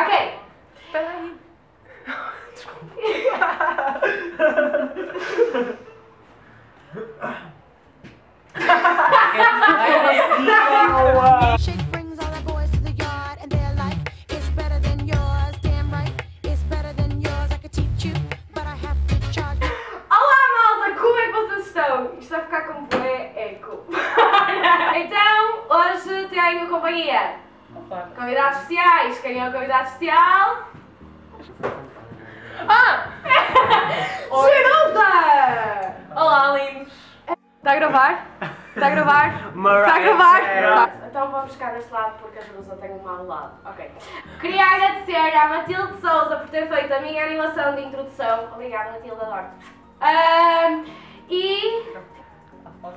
Ok. Espera aí. Chick brings all the boys to the yard and they're like, it's better than yours. Damn right, it's better than yours. I could teach you, but I have to charge you. Olá malta, como é que vocês estão? Isto vai ficar como bué eco. então, hoje tenho companhia. Convidados especiais. Quem é o convidado especial? Ah! Jerusa! Olá, lindos. Está a gravar? Está a gravar? Está a gravar? Então vamos ficar deste lado porque a Jerusa tem um mau lado. Ok. Queria agradecer à Matilde Souza por ter feito a minha animação de introdução. Obrigada, Matilde, adoro-te. Ahm, e.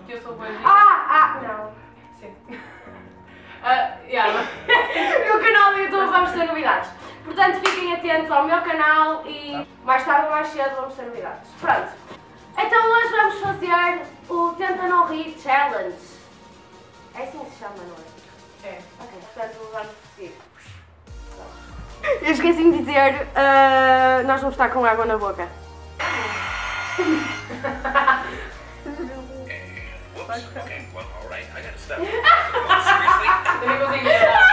Que eu sou boa Ah, ah, não. Sim. Ah, yeah. No meu canal do YouTube vamos ter novidades. Portanto, fiquem atentos ao meu canal e mais tarde ou mais cedo vamos ter novidades. Pronto. Então hoje vamos fazer o Tenta Não Rir Challenge. É assim que se chama, não é? É. Ok, portanto vamos prosseguir. Eu esqueci de dizer, ah, nós vamos estar com água na boca. Whoops. Okay, well, all right. I gotta stop. Seriously?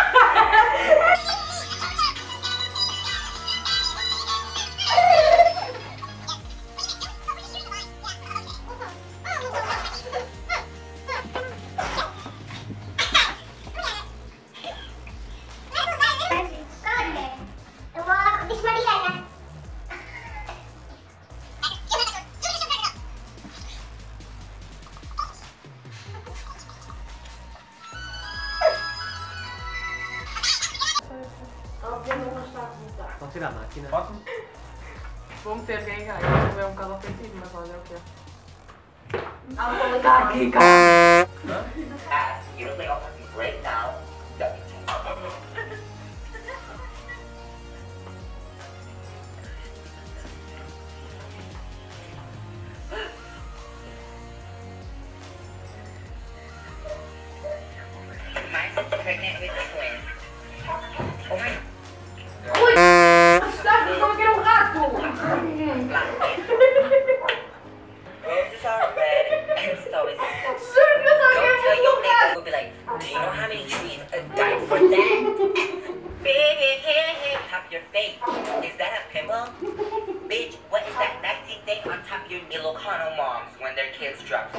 Posso tirar a máquina? Vou meter VH. Isto é um bocado ofensivo, mas olha o que é. Está aqui, cara. ass. You don't lay off me right now. That means My sister's pregnant with twins. Oh my quero tell your um neighbor will be like, do you know how many trees uh, died for that? Big top your face. Is that a pimple? Bitch, what is that nasty thing on top of your Ilocano moms when their kids drop?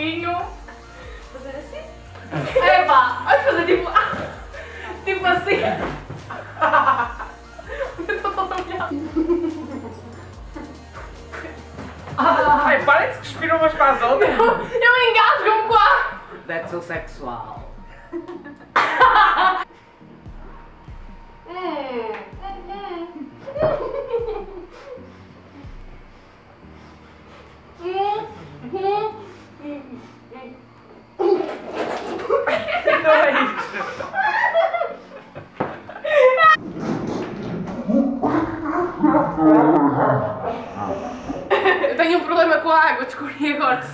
Copinho. Fazer assim. Epá! Vamos fazer tipo. Tipo assim. Eu estou toda molhada. Ai, para de se cuspir umas para as outras! Eu engasgo-me com a. That's so sexual. Hum. problema com a água, descobri agora.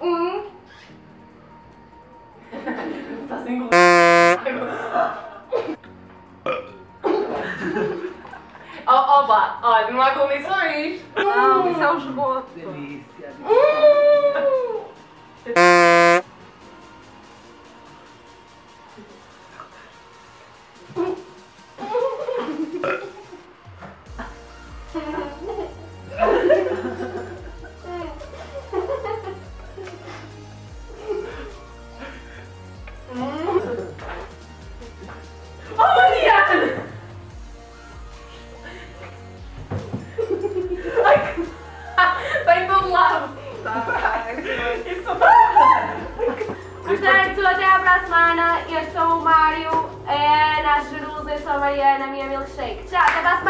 Hum. Está sem gosto. Oh, opa, olha, não há condições. Não, isso é um esgoto. Delícia. Hum. Portanto, até à próxima semana. Eu sou o Mário, é a Ana, a Jerusa, eu sou a Mariana, minha milkshake. Tchau, até à próxima.